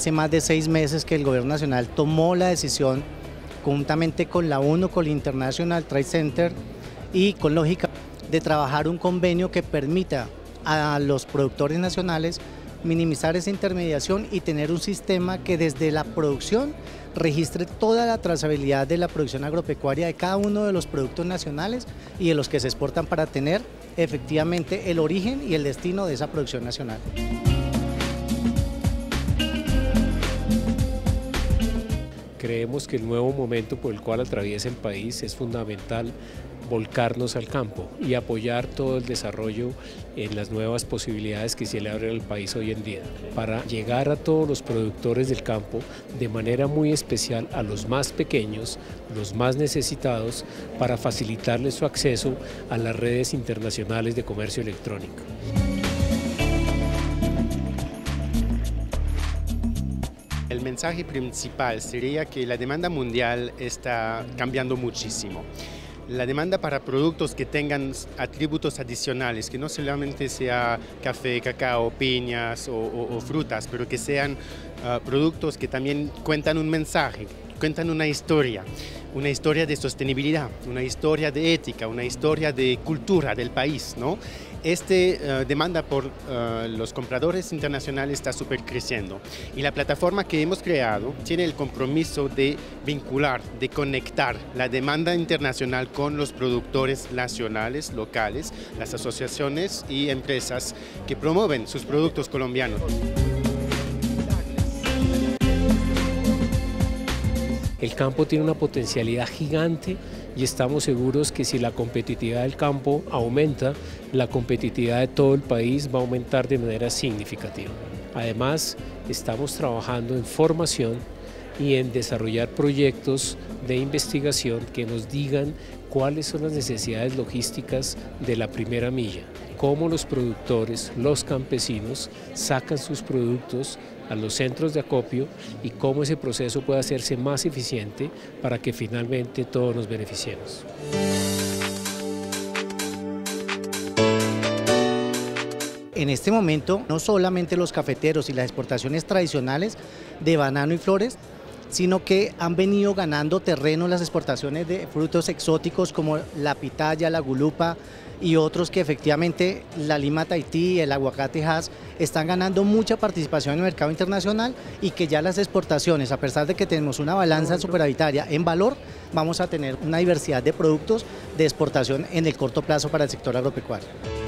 Hace más de seis meses que el gobierno nacional tomó la decisión, conjuntamente con la ONU, con el International Trade Center y con Lógica, de trabajar un convenio que permita a los productores nacionales minimizar esa intermediación y tener un sistema que desde la producción registre toda la trazabilidad de la producción agropecuaria de cada uno de los productos nacionales y de los que se exportan para tener efectivamente el origen y el destino de esa producción nacional. Creemos que el nuevo momento por el cual atraviesa el país es fundamental volcarnos al campo y apoyar todo el desarrollo en las nuevas posibilidades que se le abren al país hoy en día, para llegar a todos los productores del campo de manera muy especial a los más pequeños, los más necesitados, para facilitarles su acceso a las redes internacionales de comercio electrónico. El mensaje principal sería que la demanda mundial está cambiando muchísimo. La demanda para productos que tengan atributos adicionales, que no solamente sea café, cacao, piñas o, frutas, pero que sean ah, productos que también cuentan un mensaje, cuentan una historia, una historia de sostenibilidad, una historia de ética, una historia de cultura del país, ¿no? Este eh, demanda por eh, los compradores internacionales está súper creciendo y la plataforma que hemos creado tiene el compromiso de vincular, de conectar la demanda internacional con los productores nacionales, locales, las asociaciones y empresas que promueven sus productos colombianos. El campo tiene una potencialidad gigante y estamos seguros que si la competitividad del campo aumenta, la competitividad de todo el país va a aumentar de manera significativa. Además, estamos trabajando en formación y en desarrollar proyectos de investigación que nos digan cuáles son las necesidades logísticas de la primera milla, cómo los productores, los campesinos sacan sus productos a los centros de acopio y cómo ese proceso puede hacerse más eficiente para que finalmente todos nos beneficiemos. En este momento, no solamente los cafeteros y las exportaciones tradicionales de banano y flores, sino que han venido ganando terreno las exportaciones de frutos exóticos como la pitaya, la gulupa y otros que efectivamente la lima Tahití, el aguacate Hass están ganando mucha participación en el mercado internacional y que ya las exportaciones, a pesar de que tenemos una balanza superavitaria en valor, vamos a tener una diversidad de productos de exportación en el corto plazo para el sector agropecuario.